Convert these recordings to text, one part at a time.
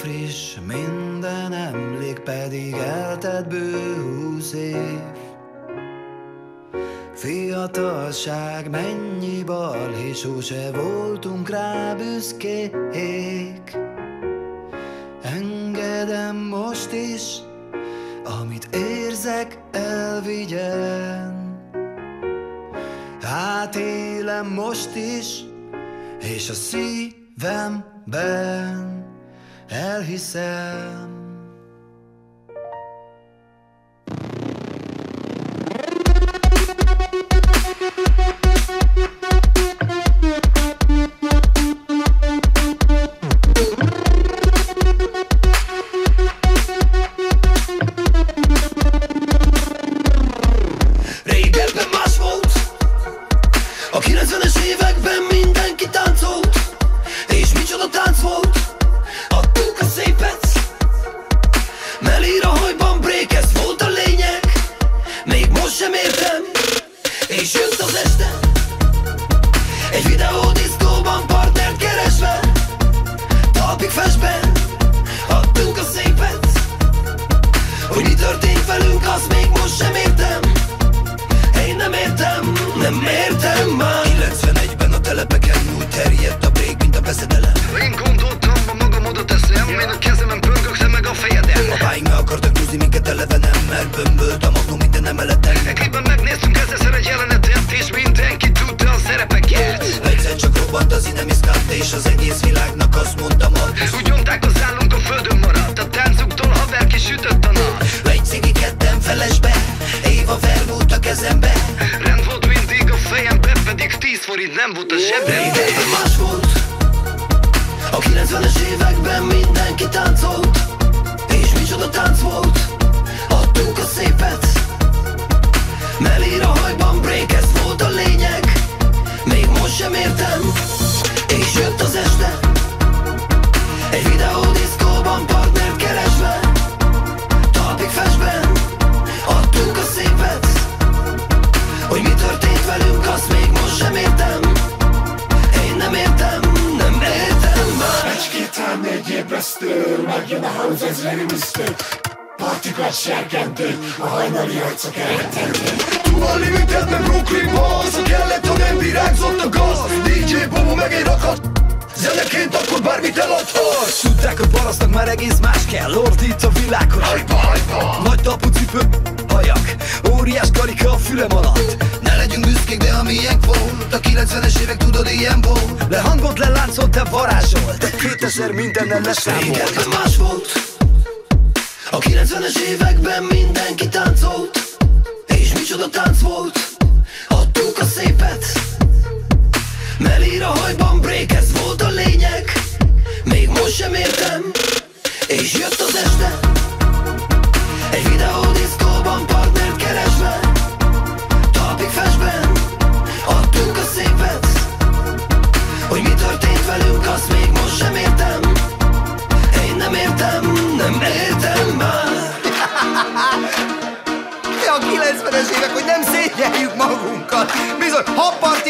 friss, minden emlék pedig eltett bő húsz év. Fiatalság mennyi balhé, sose voltunk rá büszkék. Engedem most is, amit érzek elvigyen. Átélem most is, és a szívemben elhiszem. A 90-es években mindenki táncolt. És micsoda tánc volt break, ez volt a lényeg Még most sem értem. És jött az este Egy videódiszkóban partnert keresve. Talpig festben Adtuk a szépet Hogy mi történt velünk, azt még most sem értem. Én nem értem, nem értem már. 91-ben a telepeken úgy terjedt a break, mint a veszedelem Én gondoltam, inemiszkált És az egész világnak azt mondtam hogy Úgy nyomták az állunk a földön maradt A táncuktól haver kisütött a nap. Egy cigi kettem felesbe Éva vermúlt a kezembe. Rend volt mindig a fejembe Pedig 10 forint nem volt a Régebben más volt A 90-es években mindenki táncolt Hogy mi történt velünk, azt még most sem értem. Én nem értem, nem értem. Már Egy-két ám egy ébresztő Megjön a Lenny Mister Partikat serkentő A hajnali arcok elretentő Túl a limitedben Brooklyn Balls Ha kellett, ha nem virágzott a gaz. DJ Bobo meg egy rakat. Zeneként akkor bármit eladhatsz. Tudták, hogy parasztnak már egész más kell. Ordít a világhoz Hajpa, hajpa. Nagy tapu cipő, Óriás karika a fülem alatt. Ne legyünk büszkék, de ami ilyen volt A 90-es évek tudod ilyen volt. Le hangot leláncolt, te varázsolt. 2000 mindennel leszámolt. Régebben más volt. A 90-es években mindenki táncolt. És micsoda tánc volt. Adtuk a szépet. Melír a hajban break, ez volt a lényeg. Még most sem értem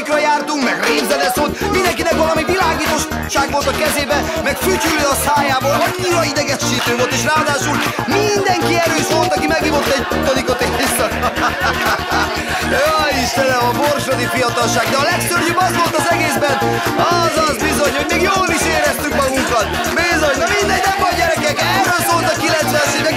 habpartikra jártunk, meg rémzene szólt Mindenkinek valami világítosság volt a kezébe Meg fütyülő a szájából, annyira idegesítő volt És ráadásul mindenki erős volt, aki megivott egy tonikot éjszaka Jaj Istenem, a borsodi fiatalság. De a legszörnyűbb az volt az egészben. Az az bizony, hogy még jól is éreztük magunkat. Bizony, na mindegy, nem vagy gyerekek Erről szólt a 90-es évek,